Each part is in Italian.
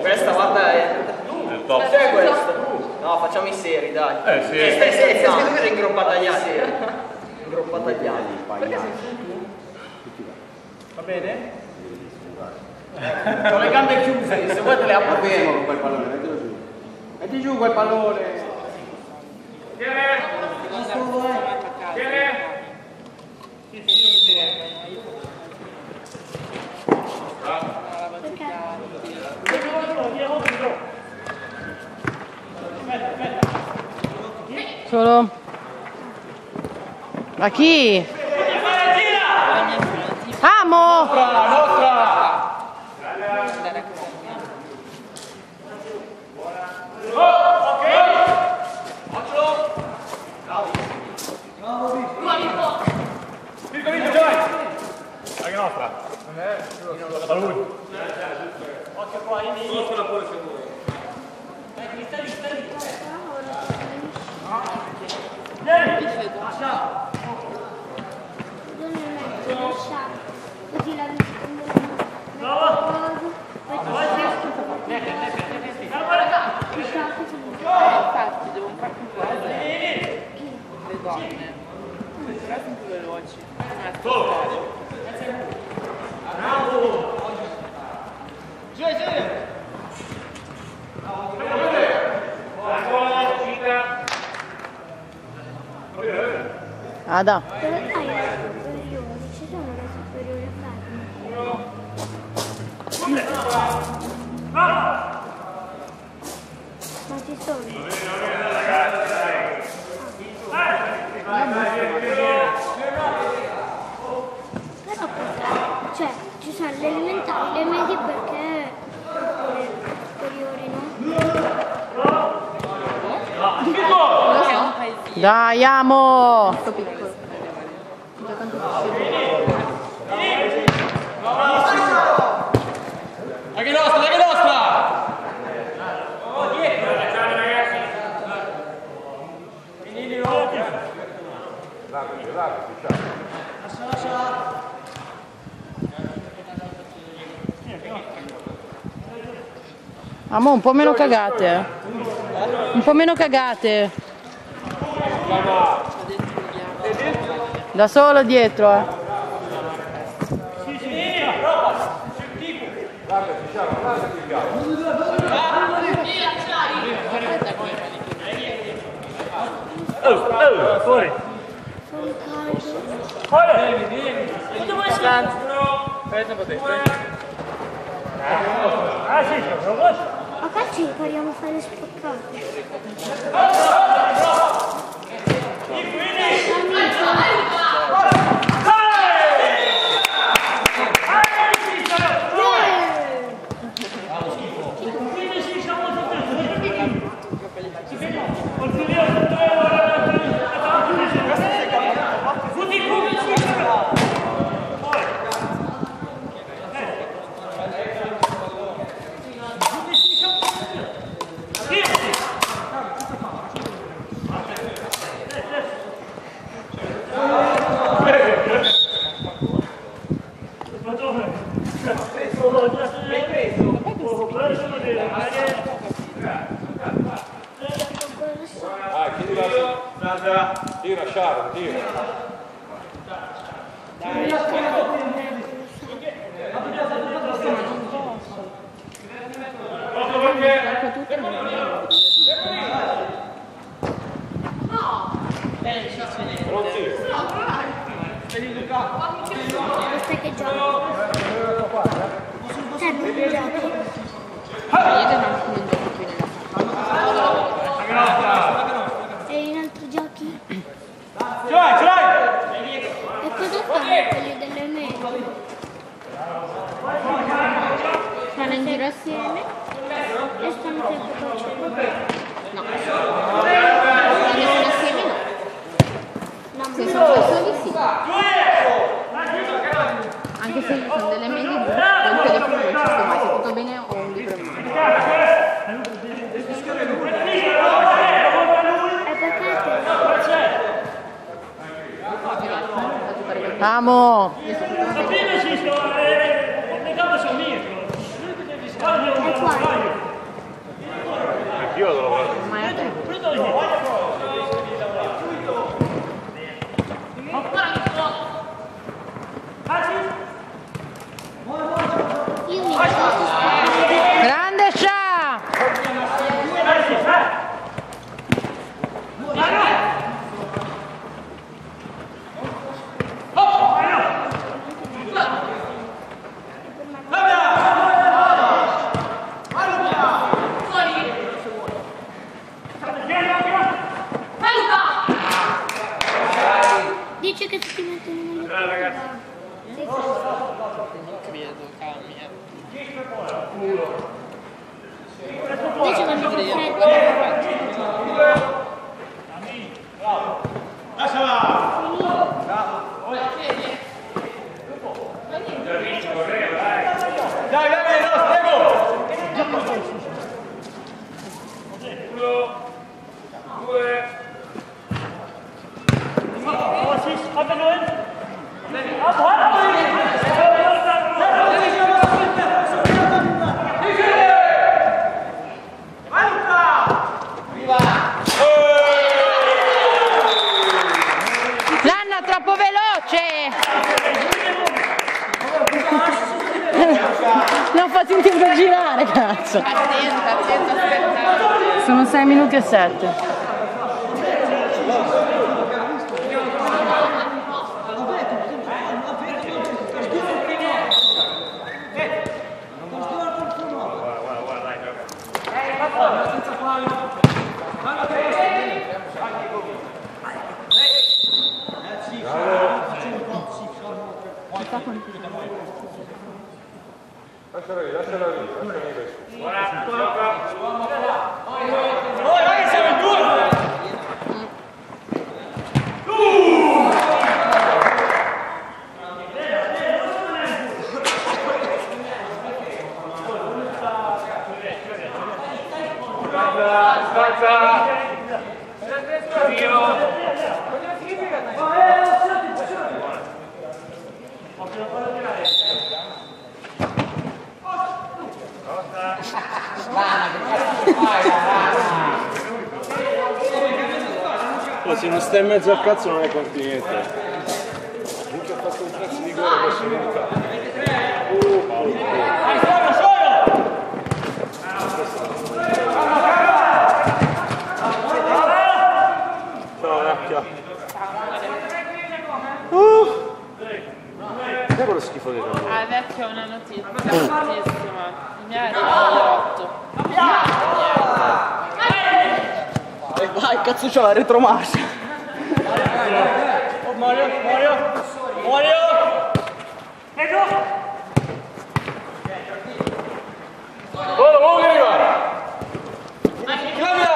Questa guarda è... Nel top. Cos'è questa? No, facciamo i seri, dai. Eh, sì. Eh, stai scherzando? Secondo me era ingroppata agli altri. Ingroppata agli altri. Va bene? Con le gambe chiuse, se vuoi te le apro Fermo con quel pallone, mettilo giù. Metti giù quel pallone. Solo. Ma chi? Amo! Nostra. A lui. Così la rispondo. Infatti, devo fare più cose. Le donne. Però sono più veloci. Ada. Dove fai le superiori? Ci sono le superiori a Ma ci sono. Cioè, ci sono le elementari, le medie perché superiori no? Dai, amo! piccolo. Già tanto Anche nostra, anche nostra! Amo, un po' meno cagate. eh. Un po' meno cagate. Da solo dietro, eh. Oh, oh, fuori. Sono caldo. Aspetta un po' te. Ah sì, lo posso? A calcio impariamo a fare spaccate. Ah, chiedi la... Tira, Sharon, tira. Questa che gioca. Cioè, non giochi. Io non non gioco più nella. E in altri giochi? Ce l'hai, ce l'hai! E cosa fanno quelli delle medie? Stanno in giro assieme? E stanno sempre facendo. No se sono persone sì. Anche se sono delle medie giuste il telefono non ci sto mai tutto bene ho un libro in mano Amo! Anch'io lo voglio. ユーミ minuti e 7. Lasciala lì, lasciala lì, lasciala lì. Oh, dai, siamo in due! Ma se non stai in mezzo al cazzo non è continente. Mica ha fatto un cazzo di gol adesso vieni qua. Dai, sono, sono! Ciao Racchia. Uh. Sai quello schifo? Ah, vecchio, una notizia bruttissima. Mi ha arrivato Vai, cazzo c'ho la retromarcia. Oh, Mario, Mario! Mario! Oh, oh, che arriva! Cambia!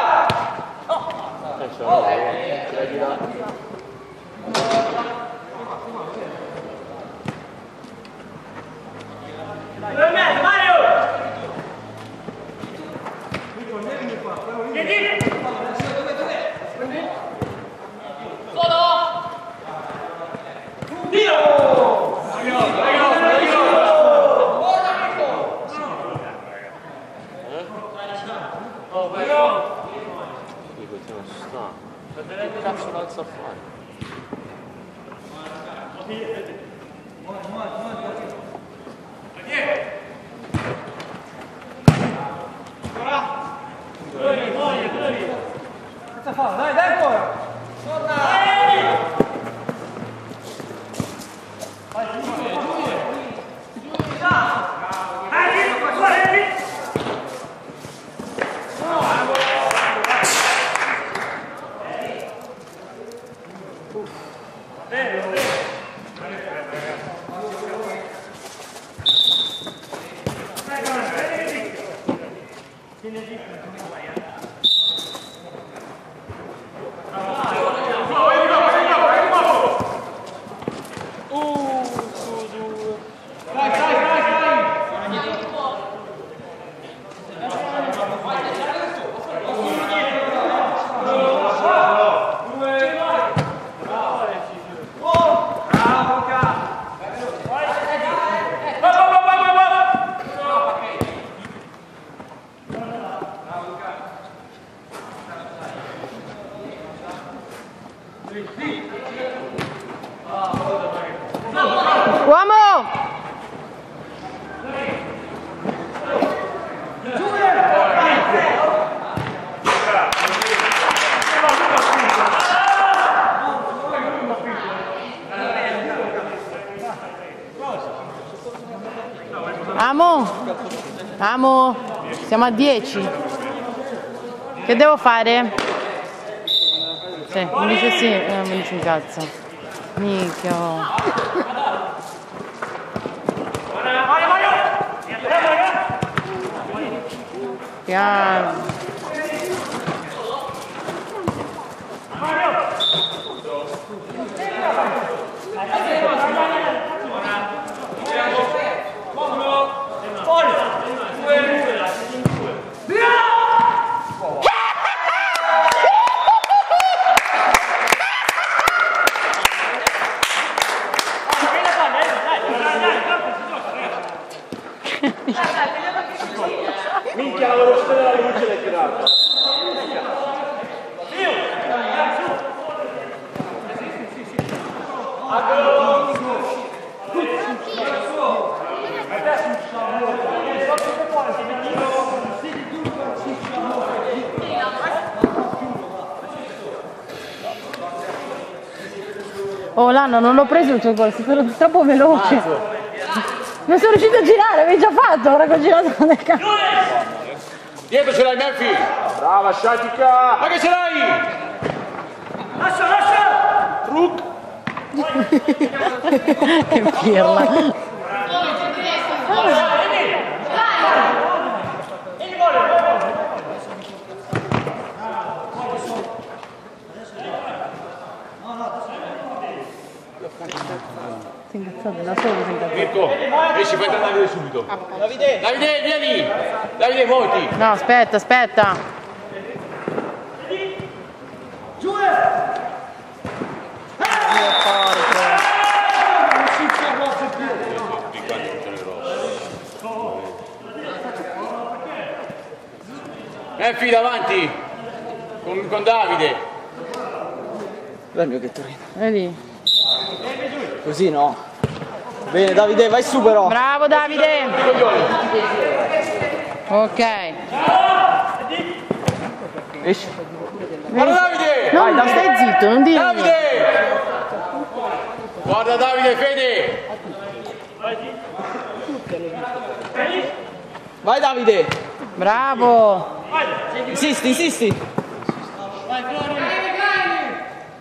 a 10. Che devo fare? Sì, mi dice sì, eh, mi dice incazzo. Minchia. Piano. Lano, non l'ho preso il tuo gol, sei stato troppo veloce. Non sono riuscito a girare, avevi già fatto, ora che ho girato nel campo. Dietro ce l'hai Memfi! Brava Shatika! Ma che ce l'hai? Lascia, lascia! Truc! Che pirla. Incazzato, da solo incazzato. Mirko, esci, fai Davide subito. Davide! Davide, vieni! Davide, muoviti! No, aspetta, aspetta. Memfi davanti! Con, con Davide! Il mio? È lì. Così no. Bene Davide, vai su però. Bravo Davide. Ok. Esci. Guarda Davide! No, no, stai zitto, non dire. Davide! Guarda Davide, Fede! Vai Davide. Bravo. Insisti, insisti.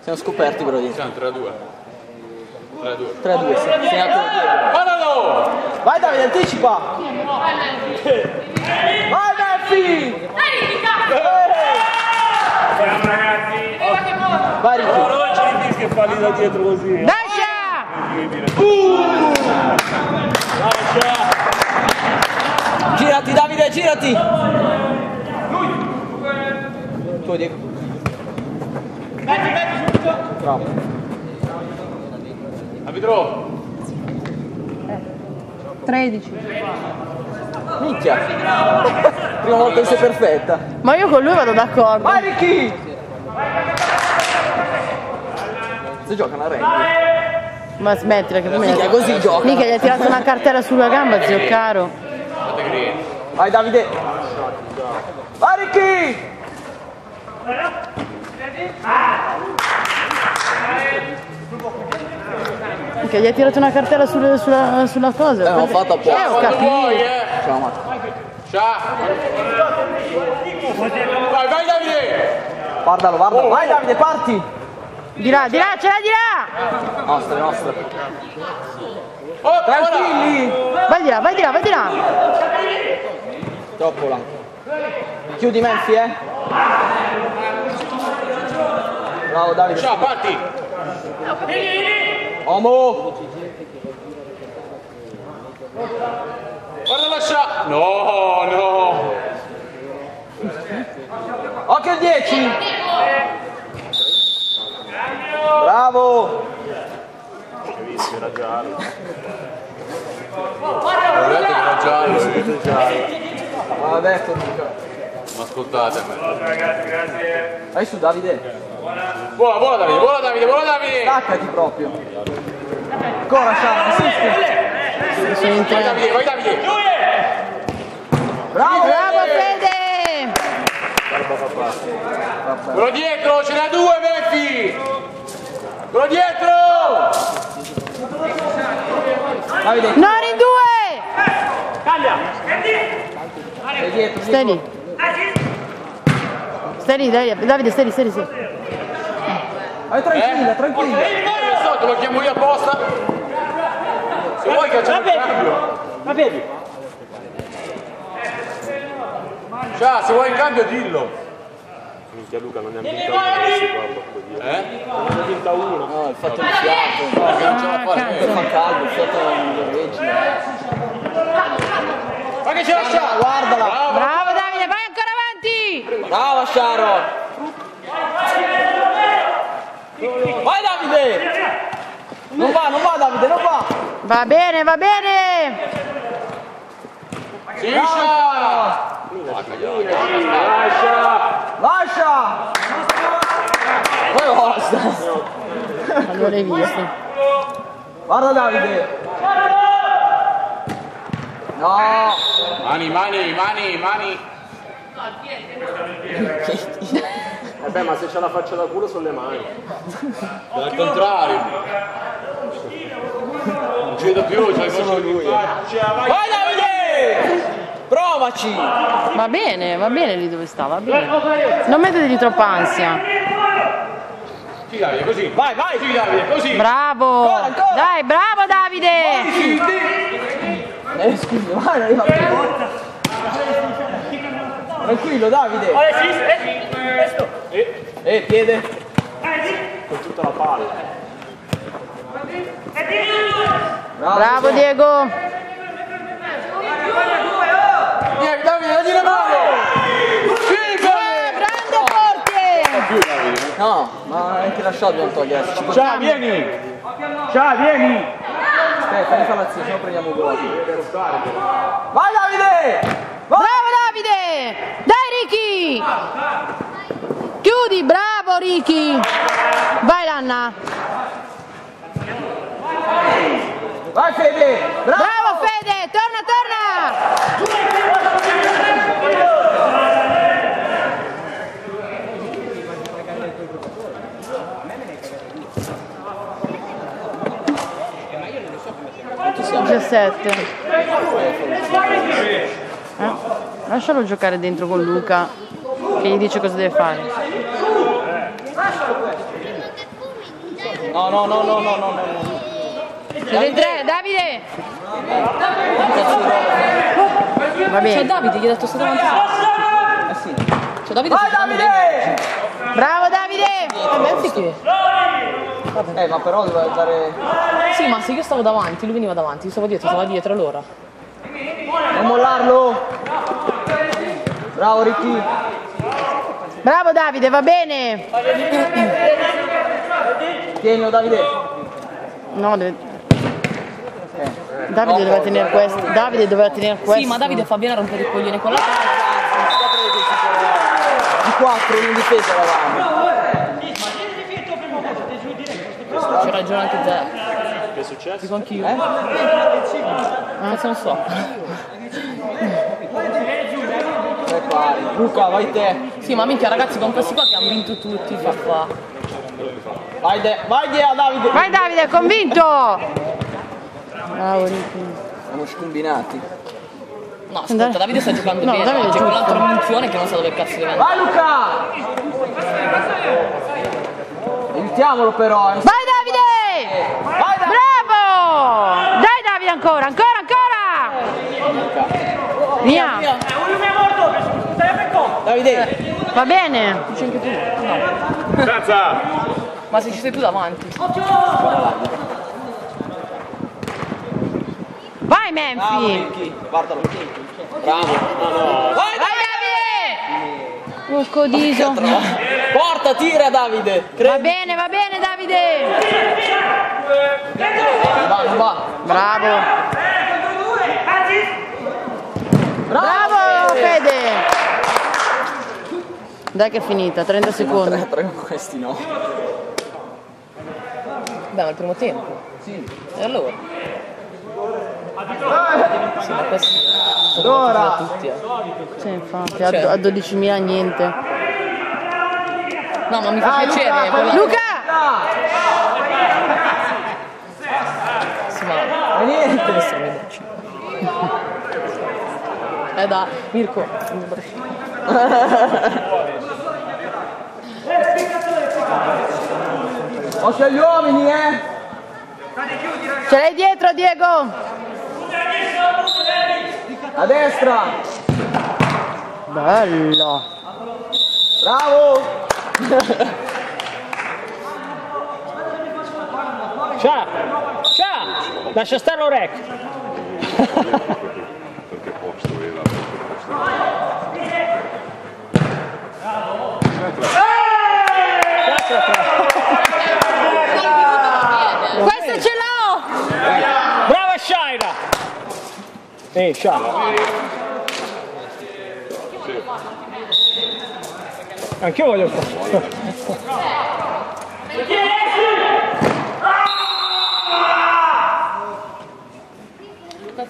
Siamo scoperti però dietro. Siamo 3 a 2. 3 a 2. 3 a 2, segnato. Guardalo! Vai Davide, anticipa. Vai Meffi. Siamo ragazzi! Vai Ricky. Non ci dici che falli da dietro così. eh. Lascia. Girati Davide, girati. Tu Diego. Bravo. Arbitro! 13. Minchia. Prima volta che sei perfetta. Ma io con lui vado d'accordo. Vai Ricky. Si giocano a rugby. Ma smettila che mi Minchia, così gioca. Mica gli ha tirato una cartella sulla gamba, zio caro. Vai Davide. Vai Ricky. Mica gli ha tirato una cartella sulla, sulla, sulla cosa. Eh, ho fatto apposta. Eh, ho Quando vuoi, capito. eh! Ciao Matt. Ciao! Vai, vai Davide! Guardalo, guarda. Vai Davide, parti. Di là, di là, ce l'ha di là! Nostra, nostra. Oh! Tranquilli. Vai di là, vai di là, vai di là! Troppo là. Chiudi Menfi, eh. Bravo Davide. Ciao, parti! Omo. Guarda lascia! No, no! Occhio al 10. Bravo. Era giallo. Guardate che era giallo, eh. Ma detto Luca. Ma ascoltate me. Vai su Davide. Buona, buona Davide, buona Davide, buona Davide! Staccati proprio. Ancora Sciano, insisti. Vai. Davide, vai Davide! Bravo. Bravo Fede! Quello dietro, ce n'ha due Memfi! Quello dietro! Davide, Non in due! dietro. Stai lì. Stai lì, Davide, Davide, stai lì, stai lì. Vai tranquilla, tranquilla. Non so, te lo chiamo io apposta. Se vuoi cacciamo il cambio. Va bene. Ciao, se vuoi in cambio dillo. Minchia Luca non ne ha vinta una questi qua, porco dio. Eh? Non ne ha vinta una. No, il fatto di fiato. Perché non ce la fai. cazzo. Fa caldo, il fiato non regge. Ma che ce la Ah, guardala. Bravo Davide, vai ancora avanti! Brava Sharo. Vai Davide. Non va, non va Davide, non va. Va bene, va bene! Siscia! Lascia. Poi basta. Non l'ho visto. Guarda Davide. No. Mani, mani, mani, mani. Vabbè, ma se c'ha la faccia da culo sono le mani. Al contrario. Non ci vedo più, c'è Solo lui. Vai Davide. Provaci. Va bene, va bene lì dove sta, va bene. Non mettetegli troppa ansia. Sì, Davide, così. Vai, vai. Sì, Davide, così. Bravo! Ancora, ancora. Dai, bravo Davide! Eh, scusa, non arriva più. Tranquillo Davide. Sì, eh, questo. Eh, piede. Con tutta la palla. Bravo Diego! Vieni, Davide, dagli la mano. Sì, Davide. Grande forte! No, ma anche lasciato dobbiamo togliersi. Ci può- Ciao, vieni. Ciao, vieni. Aspetta, fammi fare la zia, se no prendiamo gol. Vai Davide! Bravo Davide! Dai Ricky! Chiudi, bravo Ricky! Vai Lanna! Vai Fede! Bravo! Bravo Fede! Torna, torna! Diciassette. Eh? Lascialo giocare dentro con Luca che gli dice cosa deve fare. No, no, no, no, no, no, no. no. Siete in tre, Davide! Va C'è bene. Davide, gli ha detto sta davanti. Eh sì. C'è Davide Vai. Davide! Bravo Davide! Che? Eh, ma però doveva dare... Sì, ma se io stavo davanti, lui veniva davanti, io stavo dietro, stava dietro allora. Non mollarlo! Bravo Ricky! Bravo Davide, va bene! Tienilo Davide! No, deve... Davide doveva tenere questo. Davide doveva tenere questo. Sì, ma Davide fa bene a rompere i coglioni con la Di 4 in difesa eravamo. C'è ragione anche te. È successo? Dico anch'io. Eh? Cazzo non so. Luca, vai te! Sì, ma minchia ragazzi, con questi qua che hanno vinto tutti, fa fa. Vai, de- vai de- Davide! Vai Davide, convinto! Bravo Ricky. Siamo scombinati. No, ascolta, Davide sta giocando No, bene, Davide è c'è quell'altro minchione che non sa dove cazzo deve andare. Vai Luca! Aiutiamolo però! eh. Vai Davide! Vai Davide! Bravo! Dai Davide ancora, ancora, ancora! Via! Uno mi è morto, sarebbe come? Davide! Va bene! Senza! Ma se ci sei tu davanti. Vai Menfi! Guardalo! Bravo! Vai Vai Davide! Oh codiso! Porta, tira Davide! Va bene, va bene Davide! Va, non va! Bravo! Bravo Fede! Dai che è finita, 30 secondi. Tre, tre con questi no. Beh, ma il primo tempo. Sì. E allora? Sì, ma questi Allora. tutti, eh. Sì, infatti, a, a 12.000 niente. No, ma mi fa Dai, piacere. Luca! Ma niente! adesso vederci. Eh da, Mirko. Occhio agli uomini, eh! Ce l'hai dietro Diego! A destra! Bello. Bravo! Ciao! Ciao! Lascia stare l'orec! Perché posto era, Questo ce l'ho! Brava Shaira! Ehi, Shaira! Anch'io voglio fare.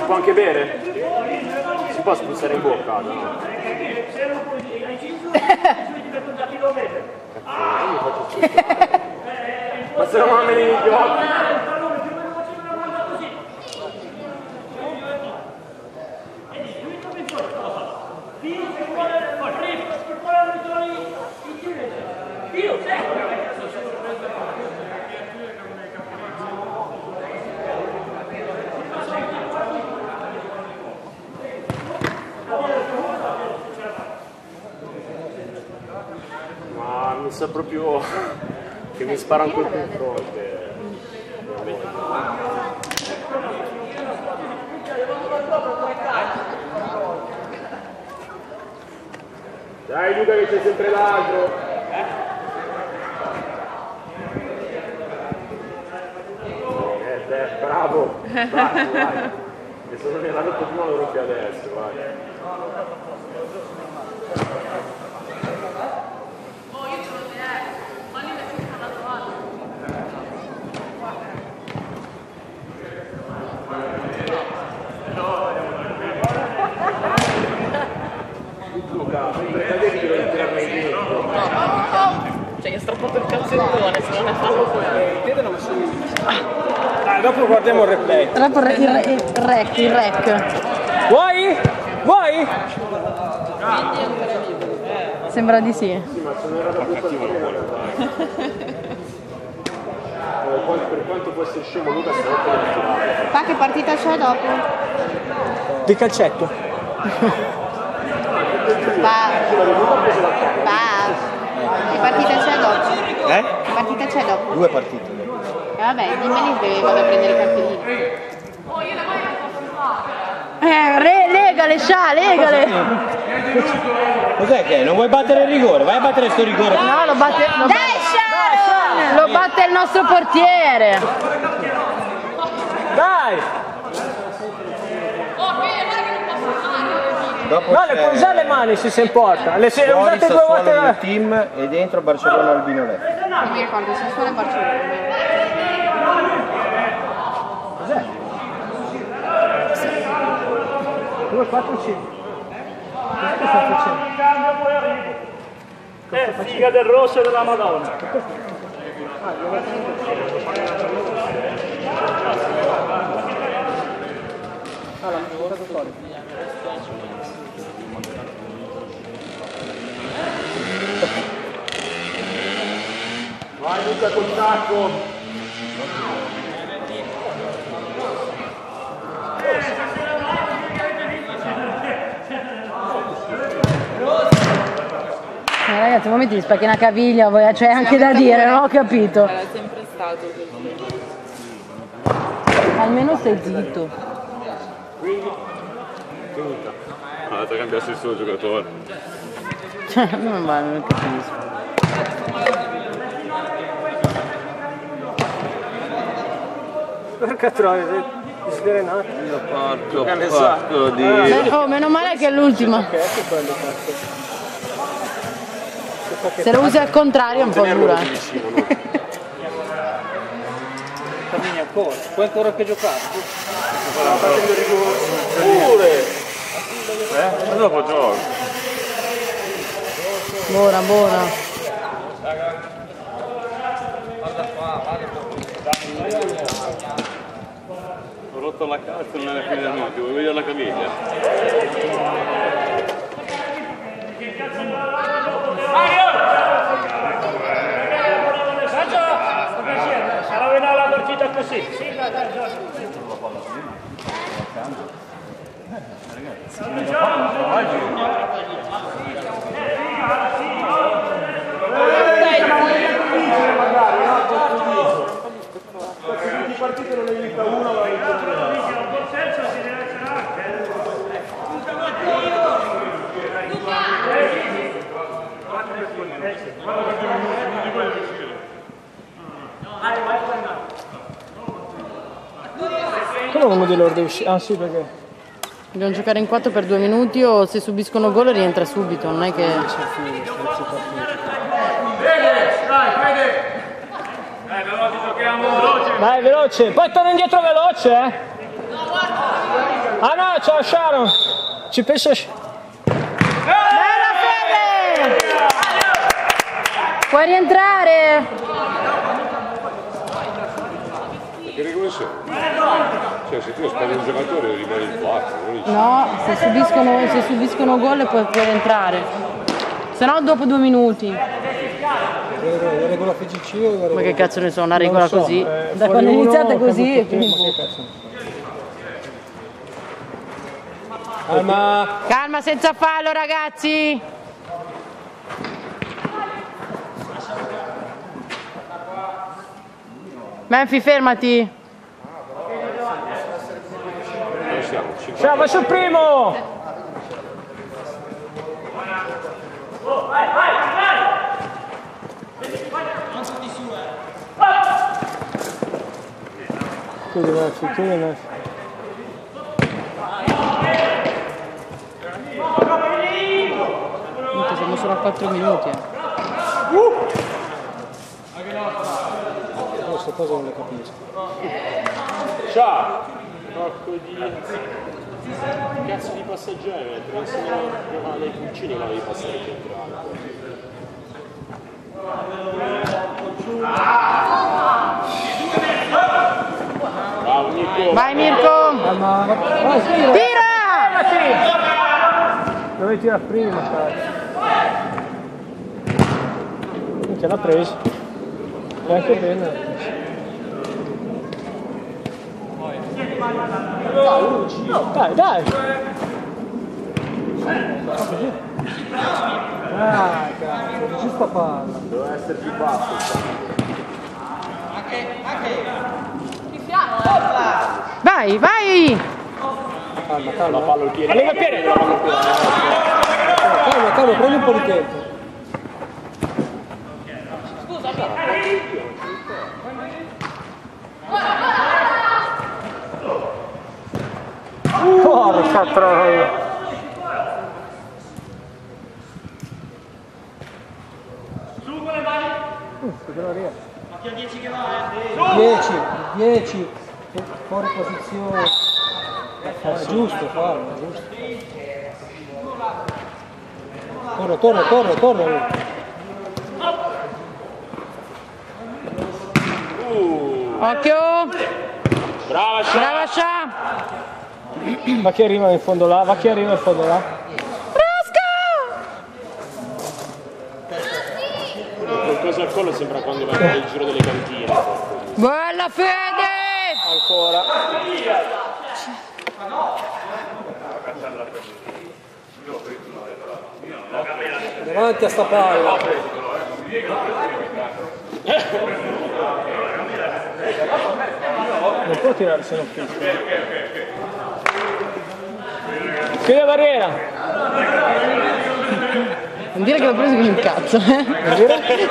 si può anche bere? Si può spruzzare in bocca? No? Ma se non me gli occhi? Ma mi sa proprio che mi spara un colpo in fronte. Dai Luca che c'è sempre l'altro. Eh beh, bravo, bravo, vai. Se non era rotto prima lo rompi adesso, vai. Luca, pretendi che devi tirarmi dentro. Cioè, gli ha strappato il calzettone, se non è fallo Dai, dopo guardiamo il replay. Dopo il, il, il rec, il rec. Vuoi? Vuoi? Sembra di sì. Eh, poi per quanto può essere scemo Luca se non tirare. Pa che partita c'è dopo? Di calcetto. Pa. Che partita c'è dopo? Eh? Che partita c'è dopo? Due partite. E vabbè, dimmeli che vado a prendere i cartellini. Eh, re, legale, scia, legale! Cos'è che è? Non vuoi battere il rigore? Vai a battere sto rigore. No, lo batte. Lo Dai, Sharon! Lo batte il nostro portiere! Dai! Dopo No, le puoi c'è usare le mani se si importa. Le se le fuori usate due volte Sassuolo la... team e dentro Barcellona Albino Leffe. Non mi ricordo se solo Barcellona. 2, 4, 5. Che sta facendo? Eh, figa del rosso e della Madonna. Vai Luca col tacco. Eh, ragazzi, un momento di spacchi una caviglia, voi- c'è anche da dire, non ho capito. Era sempre stato così. Almeno stai zitto. Ah, te cambiassi il suo giocatore. Cioè, non va, non capisco. Perché trovi dei sgrenati? Porco, Che ne sa? porco di... Oh, meno male che è l'ultima. Che che? Se lo usi al contrario è un po' dura. Cammini ancora. Puoi ancora che giocare? Pure! Eh? Dopo gioco. Buona, buona. Ho rotto la cazzo nella fine del vuoi vedere la caviglia? Come uno di loro deve uscire? Ah sì, perché? Dobbiamo giocare in 4 per 2 minuti o se subiscono gol rientra subito, non è che... Dai, veloce! Poi torna indietro veloce, eh! Ah no, ciao Sharon! Ci penso... Bella Fede! Puoi rientrare! Che regole sono? Cioè se tu spari un giocatore rimani in 4, non in No, se subiscono, se subiscono gol puoi, puoi rientrare. Se no dopo due minuti. La regola FGC o la regola... Ma che cazzo ne so, una regola so, così. eh, Da quando è iniziata così. Calma! Calma senza fallo ragazzi! Menfi fermati! Non siamo, 5 Ciao, vai sul primo! Chiudi Messi, chiudi Messi. Minchia, Siamo solo a 4 minuti. eh. Queste cose non le capisco. Ciao! Porco di... Cazzo di te lo insegnano a giocare dai pulcini la devi passare. Bravo Nico! Vai Mirko! Tira! Dovevi tirare prima, cazzo. Minchia, l'ha preso. E anche bene. Dai, dai! Ah, cazzo, giusta palla. Doveva essere più basso. Vai, vai! Calma, calma. La palla al piede. Il piede. Calma, calma, prendi un po' di tempo. Porca troia! Uh, che non riesco. 10, 10, fuori posizione. Eh, giusto, fallo, giusto. Torna, torna, torna. lui. Occhio! Brava Scià! Brava Scià! Va chi arriva in fondo là, va chi arriva in fondo là. Qualcosa al collo sembra quando vai nel giro delle cantine. Bella Fede! Ancora. Davanti a sta palla. Non può tirare se non fischia. Chiudi la barriera. Non dire che l'ho preso che mi incazzo, eh?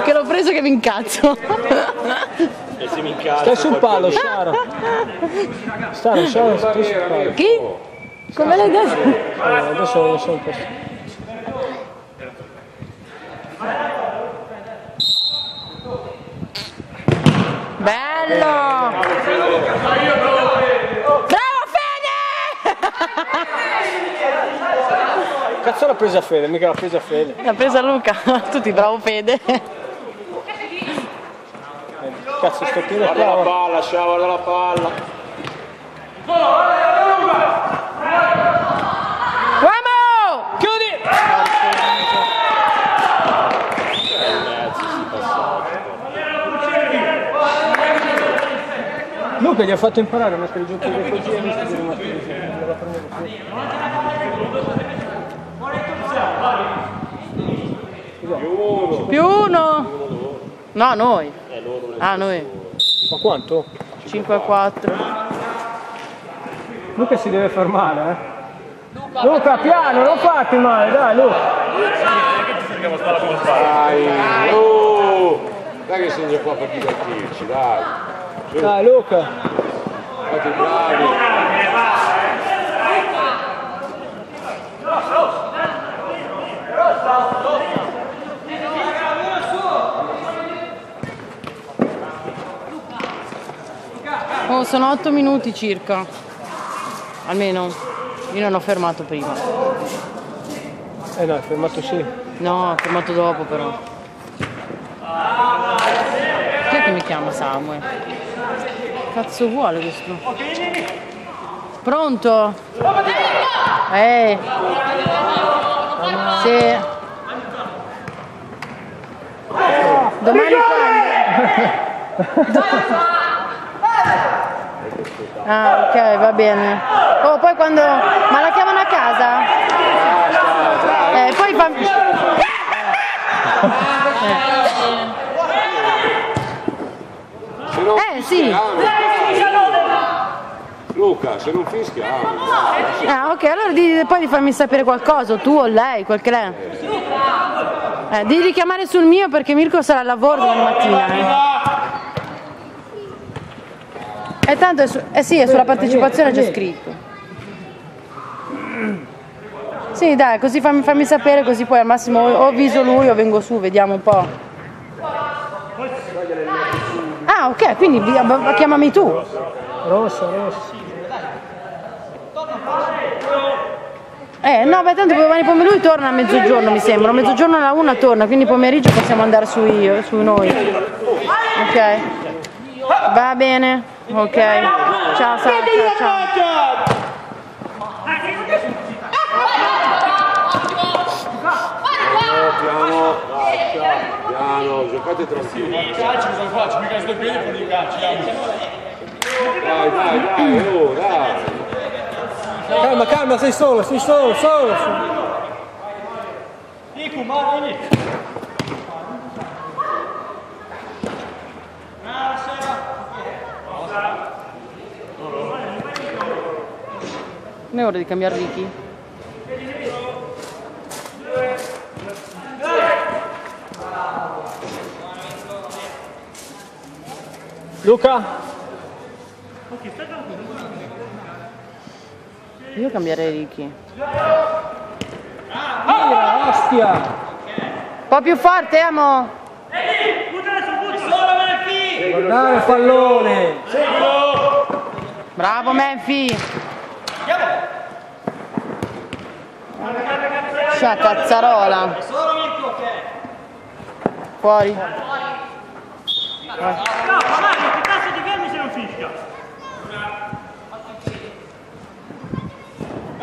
Che l'ho preso che mi incazzo. E se mi incazzo. Stai sul palo, Sciaro. Stai, Sciaro, stai sul palo. Chi? Come l'hai detto? Eh, adesso lo lasciamo un po'. Bello! Bravo Fede! Cazzo l'ha presa Fede, mica l'ha presa Fede. L'ha presa Luca, tutti bravo Fede. Cazzo sto piede Guarda la qua. palla, ciao, guarda la palla. Uomo! Chiudi! Luca gli ha fatto imparare a mettere giù piede così e così. non la prendere più. Più uno! No, noi. Ah, noi. Ma quanto? 5 a 4. Luca si deve fermare, eh. Luca, piano, non fatti male, dai Luca. Dai, oh! Dai che segno qua per divertirci, dai. Dai Luca. Fate bravi. Oh, sono 8 minuti circa. Almeno. Io non ho fermato prima. Eh no, è fermato sì. No, ho fermato dopo però. Chi è che mi chiama Samuel? Cazzo vuole questo? Pronto? Eh. Sì. Domani quando? Ah, ok, va bene. Oh, poi quando... Ma la chiamano a casa? Eh, poi fa... Non Eh, sì. Luca, se non fischiamo. dai. Ah, ok, allora di, poi di farmi sapere qualcosa, tu o lei, quel che lei. Eh, di richiamare sul mio perché Mirko sarà al lavoro domani mattina. Eh. E tanto è, su- eh sì, è sulla partecipazione c'è scritto. Sì, dai, così fammi, fammi sapere, così poi al massimo o o avviso lui o vengo su, vediamo un po'. Ah, ok, quindi chiamami tu. Rosso, rosso. Eh, no, beh, tanto domani pomeriggio lui torna a mezzogiorno, mi sembra. A mezzogiorno alla una torna, quindi pomeriggio possiamo andare su, io, su noi. Ok. Va bene. Ok. Ciao, Sara, ciao, ciao. Piano, piano, lascia, piano, giocate tranquilli. Calci cosa faccio? Mica sto piedi per i calci. Dai, dai, dai, oh, dai. Calma, calma, sei solo, sei solo, solo. solo. Non è ora di cambiare Ricky? Luca? Io cambierei Ricky. Tira, ostia! Un po' più forte, amo. Guardare il pallone! Bravo Menfi. Scia cazzarola. Fuori.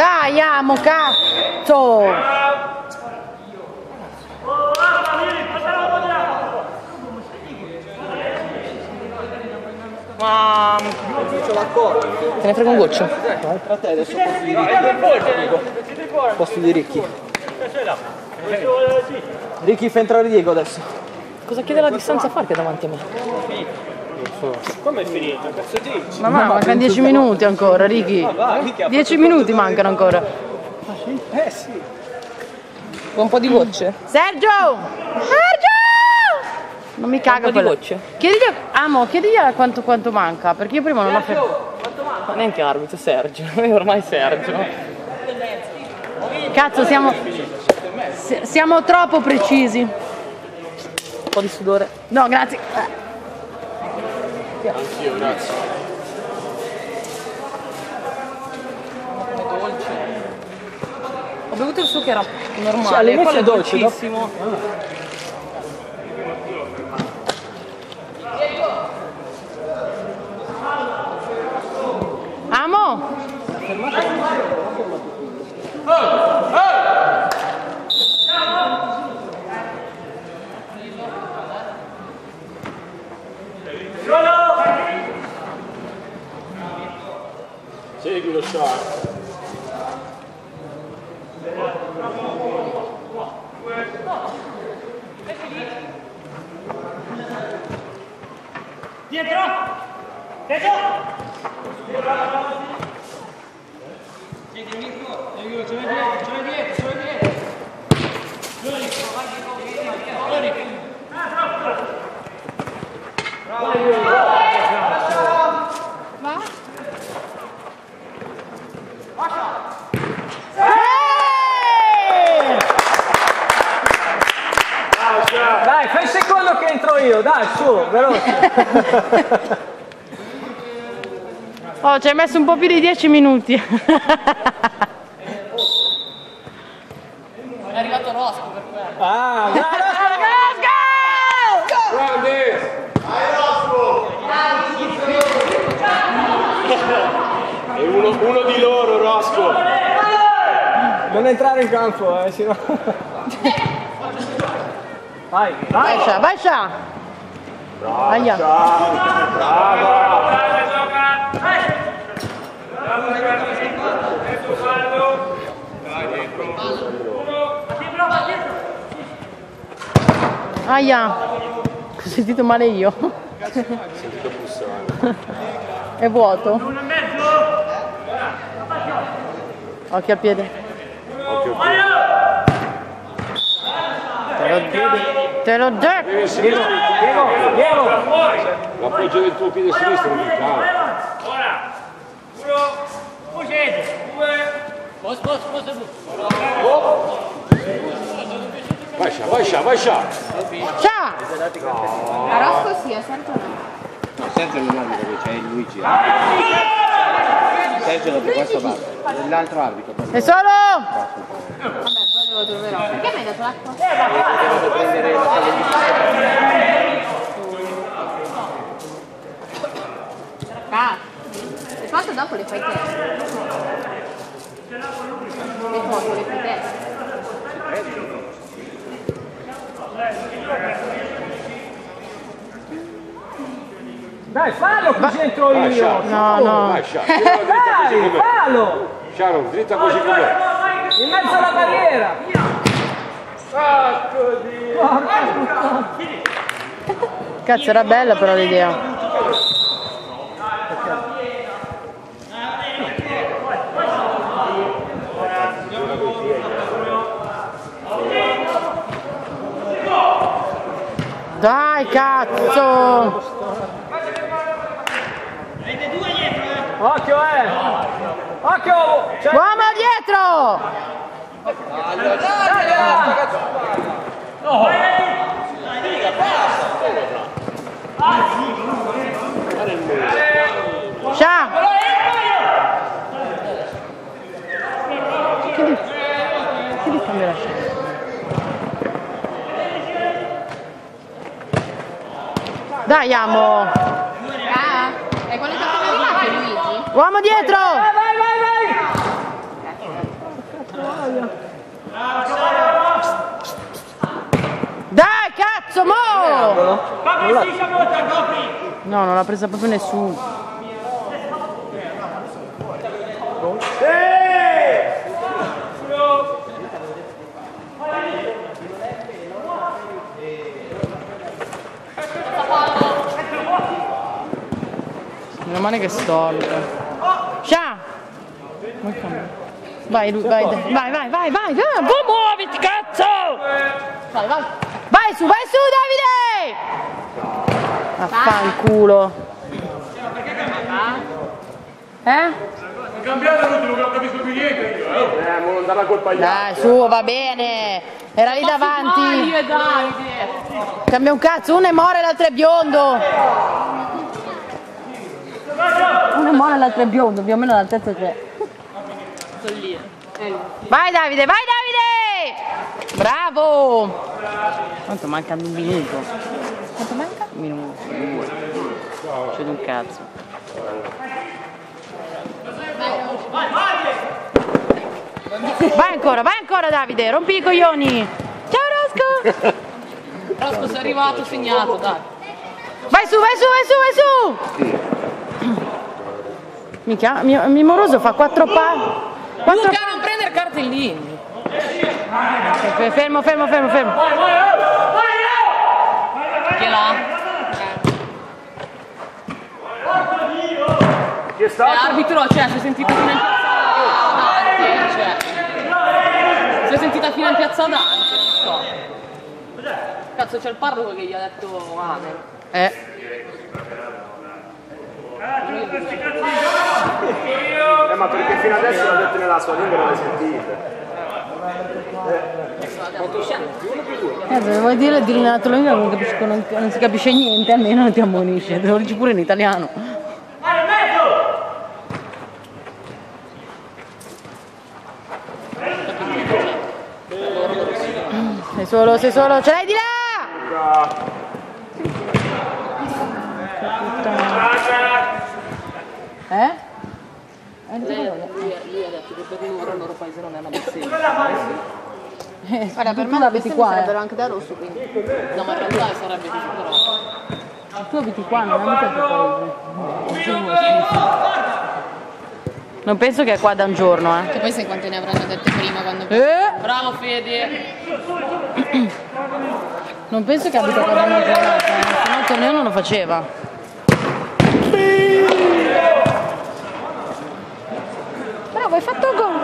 Dai, amo, cazzo! Ma... Te ne frega un goccio? Vai, tra te adesso posti di ricchi. Posti di ricchi. Ricchi fa entrare Diego adesso. Cosa chiede la distanza a Farca davanti a me? Come è finito? Cazzo dici? Ma no, mancano 10 minuti ancora, Ricky. 10 minuti mancano ancora. Eh sì. Vuoi un po' di gocce? Sergio! Sergio! Non mi caga Un po' di quella. gocce? Chiedigli, amo, chiedigli quanto, quanto manca, perché io prima non ho fermato. Ma neanche arbitro, Sergio. È ormai Sergio. Cazzo, siamo. si- Siamo troppo precisi. Un po' di sudore. No, grazie. Anch'io, grazie. Ho bevuto il suo che era Sì, normale. quello è dolce, dolcissimo. Amo! taking a shot. Dietro! Dietro! Siete dietro, dietro, ce l'hai dietro, ce l'hai dietro, ce l'hai dietro. Giovanni, vai dietro, vieni, vieni, Giovanni. Bravo! Bravo! Dai, su, veloce. Oh, ci hai messo un po' più di 10 minuti. È arrivato Rosco per quello. Ah, Grande! E uno, uno di loro, Rosco. non entrare in campo, eh, sennò... Vai, vai. Vai, Sha, vai, Sha. Aia. Aia. Ho sentito male io. È vuoto. Uno e mezzo! Occhio al piede. Te l'ho detto. Essere Diego, Diego. l'appoggio del tuo piede sinistro non cade. Ora! Uno! Fuggete! Due! Vai Scia, vai Scia, vai Scia. Sha. A Rosco sì, a Santo no. No, Sergio non arbitra che c'è il Luigi. eh. Sergio da questa parte. L'altro arbitro. E solo. Lo troverò. Perché mi hai dato l'acqua? Devo prendere la televisione. Ah, le foto dopo le fai te. Le foto le fai te. Dai, fallo così entro Vai Scia. io. No, no. Vai così Dai, fallo. Sharon, dritta così com'è. In mezzo alla barriera. Cazzo, era bella però l'idea. Dai, cazzo! Occhio, eh. Occhio. Cioè, Uomo dietro! Che. Che cambiare Sha? Dai, amo! Ah, è quello che avevo fatto Luigi? Uomo dietro! vai, vai, vai. Cazzo, mo! No, non l'ha presa proprio nessuno. Meno male che storto. Ciao! Vai, vai, vai, vai, vai, vai, vai, muoviti, cazzo! Vai, vai. Su, Davide! Affanculo. Eh? Cambiate l'ultimo non capisco più niente io, eh. Eh, non dà la colpa agli Dai, su, va bene. Era lì davanti. Mario e Davide. Cambia un cazzo, uno è moro e l'altro è biondo. Uno è moro e l'altro è biondo, più o meno l'altezza c'è. Eh, Vai Davide, vai Davide! Bravo! Quanto manca un minuto? Quanto manca? Un minuto, due. C'è di un cazzo. Vai ancora, vai ancora Davide, rompi i coglioni! Ciao Rosco! Rosco sei arrivato, segnato, dai. Vai su, vai su, vai su, vai su! Mica, mio, mio moroso fa quattro pa... Quattro Luca, non prendere cartellini. Fermo, fermo, fermo, fermo. Che là? Chi è Eh, stato? arbitro, cioè, si è sentita fino in piazza Dante, cioè. Si è sentita fino in piazza Dante, non so. Cazzo, c'è il parroco che gli ha detto amen. Eh. Eh, ma perché fino adesso l'ha detto nella sua lingua non l'hai sentita. Eh, vuoi dire, dire tua lingua non, capisco- non- non si capisce niente, almeno non ti ammonisce, lo dici pure in italiano. Sei solo, sei solo, ce l'hai di là! Eh? Eh, Lei, lui, lui ha detto che per loro il loro paese non è una bestemmia. Eh, Guarda, per tu me la vedi qua, sarebbero eh. anche da rosso, quindi. No, ma in realtà sarebbe però. Tu abiti qua, non è mica il tuo paese. Non penso che è qua da un giorno, eh. Che poi sai quante ne avranno dette prima quando... Eh? Bravo Fede. Non penso che abita qua da una giornata, eh. se no il torneo non lo faceva. Bravo, hai fatto gol.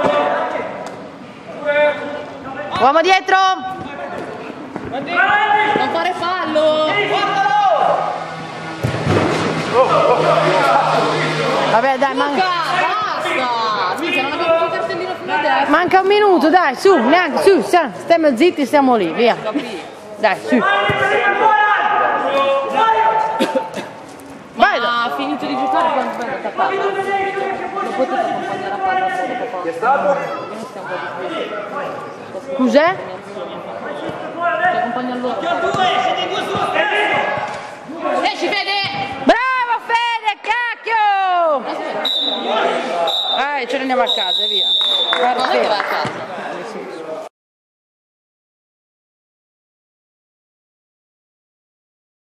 Uomo dietro! Non fare fallo! Vabbè dai, man- Luca, basta! Minchia, non abbiamo più il cartellino fino adesso. manca un minuto, dai, su, neanche, su, stiamo zitti, stiamo lì, via. Dai, su. Vai, Ma ha finito di giocare quando è andata a casa. Lo potete accompagnare a casa dopo papà. Chi è stato? Cos'è? Ti accompagno a loro. Esci Fede! Bravo Fede, cacchio! Eh, ce ne andiamo a casa, via. Guarda, Non è che Fede. va a casa.